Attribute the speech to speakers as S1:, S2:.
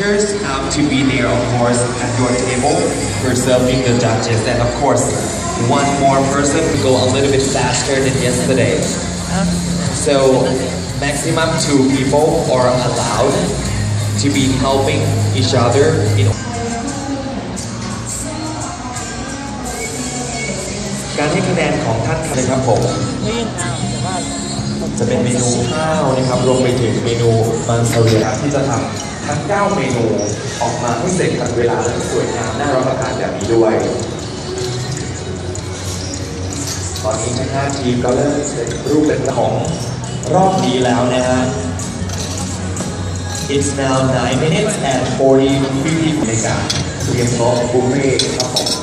S1: Judges have to be there, of course, at your table for serving the judges, and of course, one more person to go a little bit faster than yesterday. So, maximum two people are allowed to be helping each other in การให้คะแนนของท่านนะครับผม จะเป็นเมนูข้าวนะครับ รวมไปถึงเมนูมังสวิรัตที่จะทำ ทั้ง 9 เมนูออกมาให้เสร็จทันเวลาและสวยงามน่ารับประทานแบบนี้ด้วย ตอนนี้ทั้ง5ทีมก็เริ่มเสร็จรูปเป็นของรอบนี้แล้วนะฮะ It's now 9 minutes and 40 50ในการเตรียมโต๊ะบุฟเฟ่ต์ครับผม